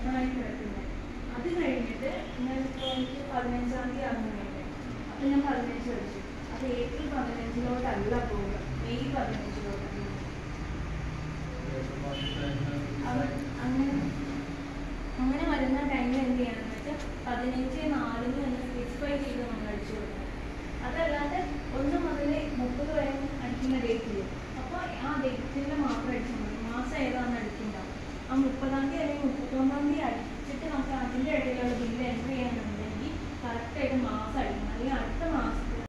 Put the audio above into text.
Open ആയി കിടക്കുന്നത്. അത് കഴിഞ്ഞിട്ട് ഞാൻ എനിക്ക് പതിനഞ്ചാം തീയതി ആണെന്ന് കഴിഞ്ഞത് അപ്പം ഞാൻ പതിനഞ്ച് വെച്ചു അത് ഏപ്രിൽ പതിനഞ്ചിലോട്ടല്ല പോവുക. മെയ് പതിനഞ്ചിലോട്ട് അങ്ങനെ അങ്ങനെ വരുന്ന ടൈമിൽ എന്ത് ചെയ്യണം എന്ന് വെച്ചാൽ പതിനഞ്ച് നാലിന് മാസം അടിക്കണം അല്ലെങ്കിൽ അടുത്ത മാസം